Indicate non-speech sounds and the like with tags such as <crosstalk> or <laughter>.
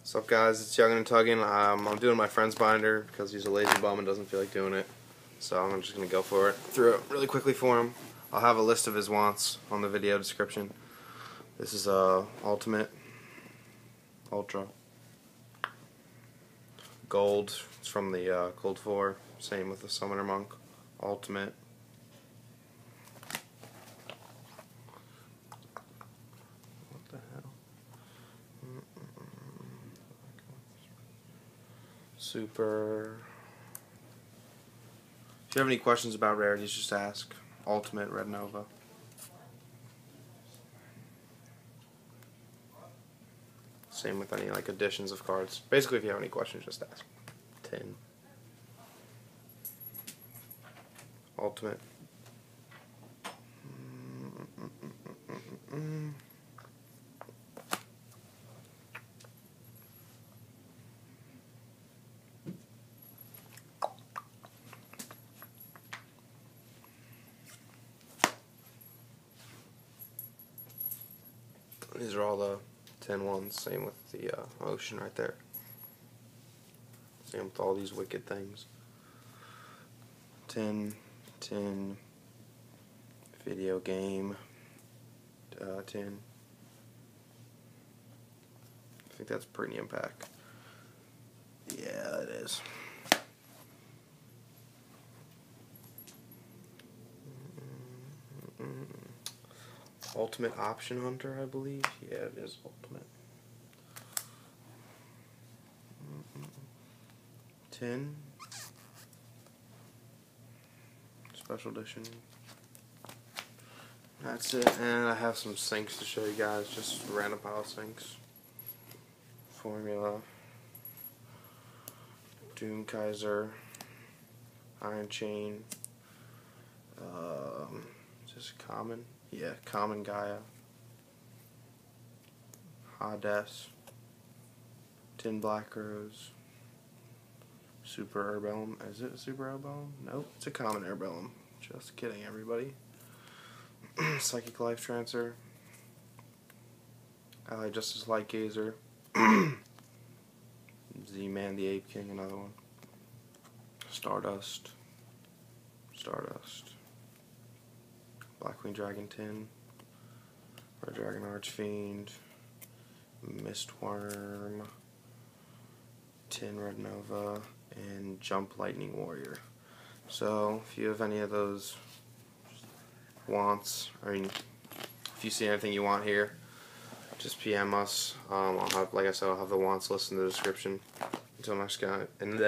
What's up guys, it's Yuggin and Tuggin. Um, I'm doing my friend's binder because he's a lazy bum and doesn't feel like doing it. So I'm just going to go for it. Through it really quickly for him. I'll have a list of his wants on the video description. This is uh, Ultimate, Ultra, Gold, it's from the uh, Cold 4, same with the Summoner Monk, Ultimate, Super. If you have any questions about rarities, just ask. Ultimate Red Nova. Same with any like additions of cards. Basically, if you have any questions, just ask. Ten. Ultimate. These are all the 10 ones. Same with the uh, ocean right there. Same with all these wicked things. 10, 10, video game, uh, 10. I think that's premium pack. Yeah, it is. Ultimate Option Hunter, I believe. Yeah, it is Ultimate. 10. Special Edition. That's it, and I have some sinks to show you guys, just random pile sinks. Formula. Doom Kaiser. Iron Chain. Um, just common. Yeah, Common Gaia. Hades. Tin Black Rose. Super Herbellum. Is it Super Herbellum? Nope, it's a common Herbellum. Just kidding, everybody. <clears throat> Psychic Lifetrancer. Allied Justice Light Gazer. <clears throat> Zeman the Ape King, another one. Stardust. Stardust. Blackwing Dragon Tin, Red Dragon Archfiend, Mist Wurm, Tin Red Nova, and Jump Lightning Warrior. So, if you have any of those wants, I mean, if you see anything you want here, just PM us. Um, I'll have, like I said, I'll have the wants list in the description. Until next time. And